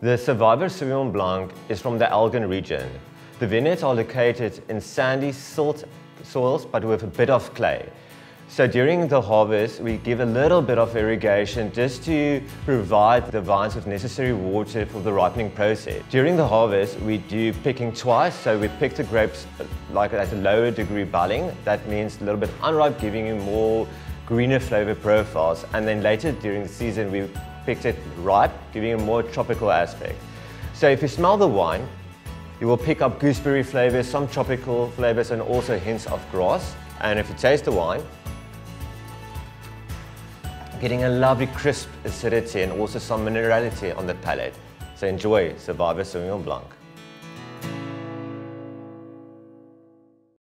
The Survivor Sauvignon Blanc is from the Elgin region. The vineyards are located in sandy silt soils but with a bit of clay. So during the harvest, we give a little bit of irrigation just to provide the vines with necessary water for the ripening process. During the harvest, we do picking twice. So we pick the grapes like at a lower degree Balling. That means a little bit unripe, giving you more greener flavor profiles. And then later during the season, we picked it ripe, giving a more tropical aspect. So if you smell the wine, you will pick up gooseberry flavors, some tropical flavors, and also hints of grass. And if you taste the wine, getting a lovely crisp acidity and also some minerality on the palate. So enjoy Survivor Sauvignon Blanc.